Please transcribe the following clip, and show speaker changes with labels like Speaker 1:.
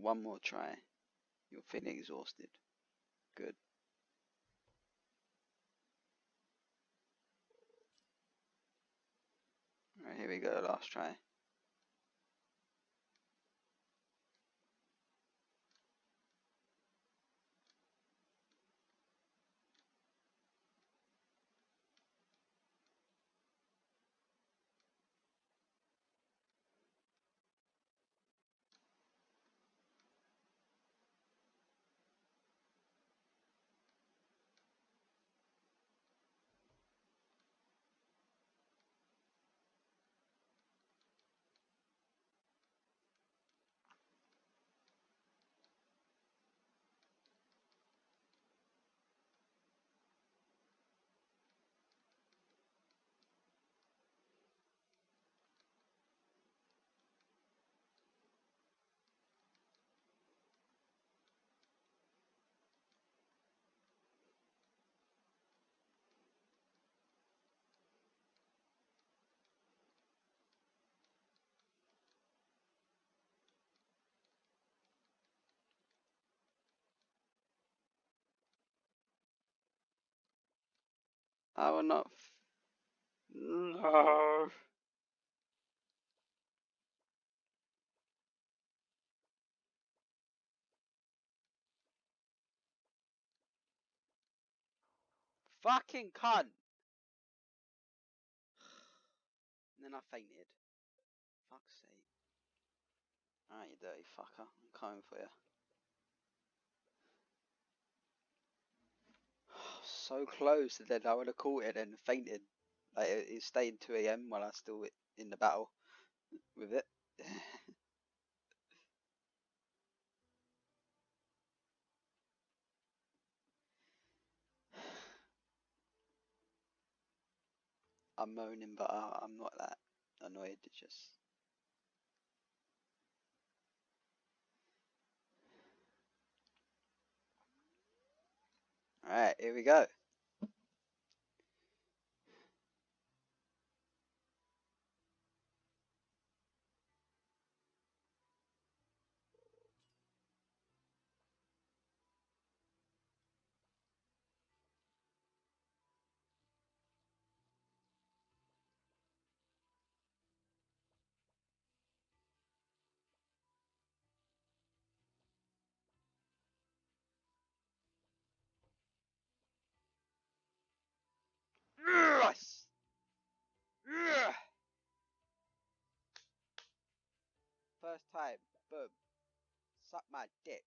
Speaker 1: one more try. You're feeling exhausted. Good. Alright, here we go, last try. I will not. No. Fucking cunt. And then I fainted. Fuck's sake. Alright, you dirty fucker. I'm coming for you. So close, then I would have caught it and fainted. Like, it, it stayed 2 a.m. while I was still in the battle with it. I'm moaning, but I, I'm not that annoyed. It's just. Alright, here we go. First time, boom. Suck my dick.